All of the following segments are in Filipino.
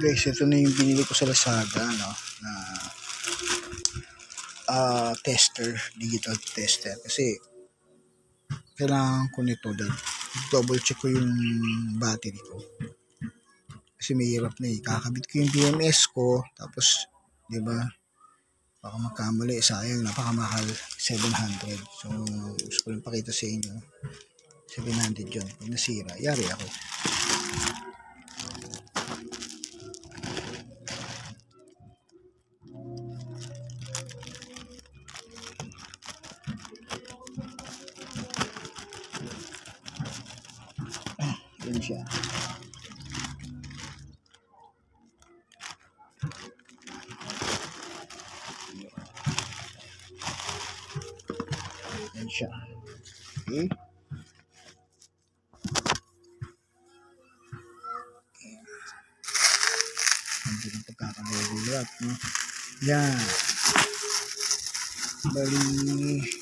guys, ito na yung binili ko sa Lazada, no, na ah tester, digital tester. Kasi, kailangan ko nito dahil double check ko yung battery ko. Kasi may hirap na eh. Kakabit ko yung BMS ko, tapos, di ba, baka magkamali, sayang, napakamahal, 700. So, gusto ko lang pakita sa inyo, 700 yun. Pag nasira, yari ako. Yan siya. Yan siya. Okay. Hindi ng pagkakagulat, no? Yan. Bali,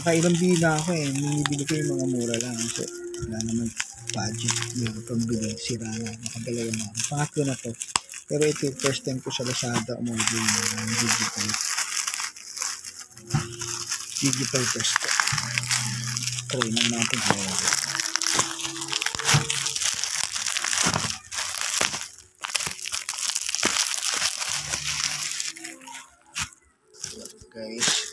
nakailang bila ako eh. Minibili ko yung mga mura lang. So, wala naman budget yung pambili. Sira na. Nakadalawa na ako. Pangatlo na to. Pero ito yung first time ko sa Lazada umorder yung digital. Digital tester. Try lang natin ano. Guys.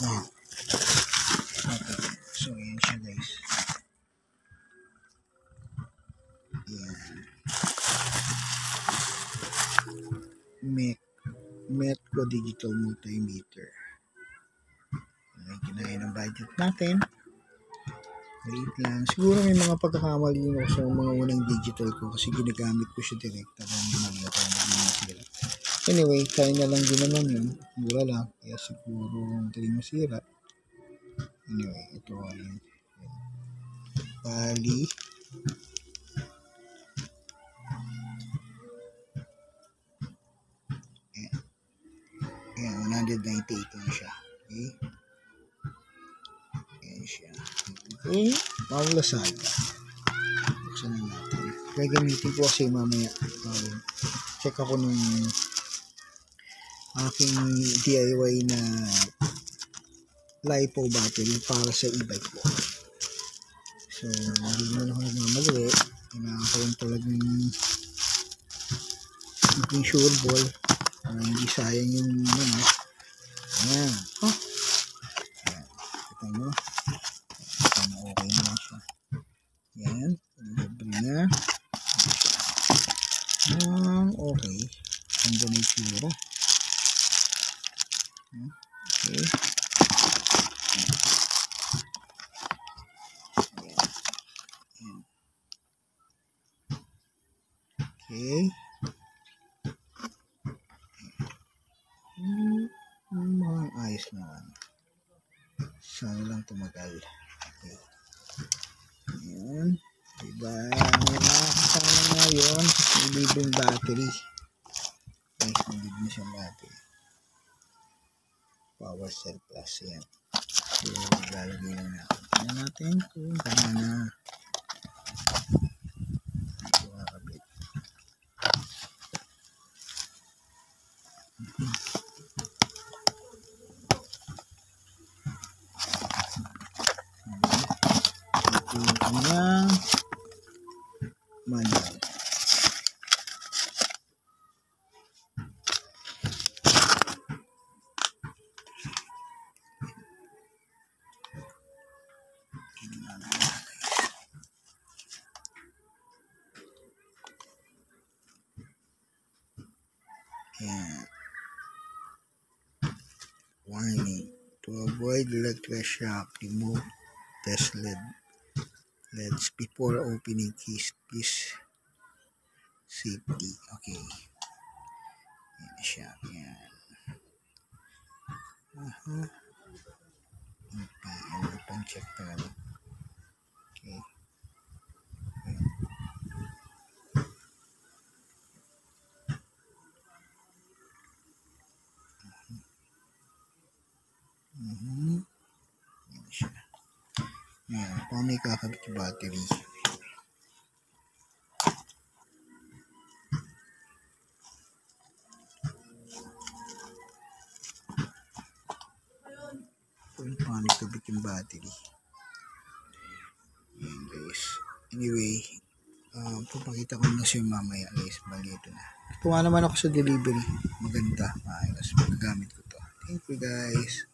Ayan. Okay. So, ayan siya guys. Ayan. Met, Metco Digital Multimeter. Ayan, kinaya ng budget natin. Wait lang. Siguro may mga pagkakamali ako sa mga unang digital ko kasi ginagamit ko siya ang ginagawa ko na masira. Anyway, kaya na lang din naman yun. Mura lang. Kaya siguro hindi masira. Anyway, ito ay Bali. 198 lang siya. Okay. Ayan siya. Okay. Paulasad. Buksan na natin. Gagamitin ko kasi mamaya. Um, check ako nung aking DIY na LiPo battery para sa e-bike ko. So, hindi naman ako nagmamadali. Kailangan ko yung talagang maging sure ball para hindi sayang yung ano. Ayan. Oh. Ayan. Kita mo. Kita mo okay na siya. Ayan. Libre na. Um, okay. Hanggang na itsura. Okay. Okay. Ayan. Diba? May mga kasama ngayon. May libreng battery. Okay, may libre siyang battery. Power cell plus. Ayan. So, lalagay lang natin. Tingnan natin kung tama na. Ito kakabit. Ito yung kanyang manual. Ayan. Warning. To avoid electric shock, remove test LED LEDs before opening keys. Please safety. Okay. Ayan siya. Ayan. Aha. Yung pa, yung pan-check talaga. Ayan, paano may kakabit yung battery? Kung paano ikabit yung battery. Ayan guys. Anyway, um, papakita ko na siya mamaya guys. Bali ito na. Kuha naman ako sa delivery. Maganda. Maayos. Magagamit ko to. Thank you guys.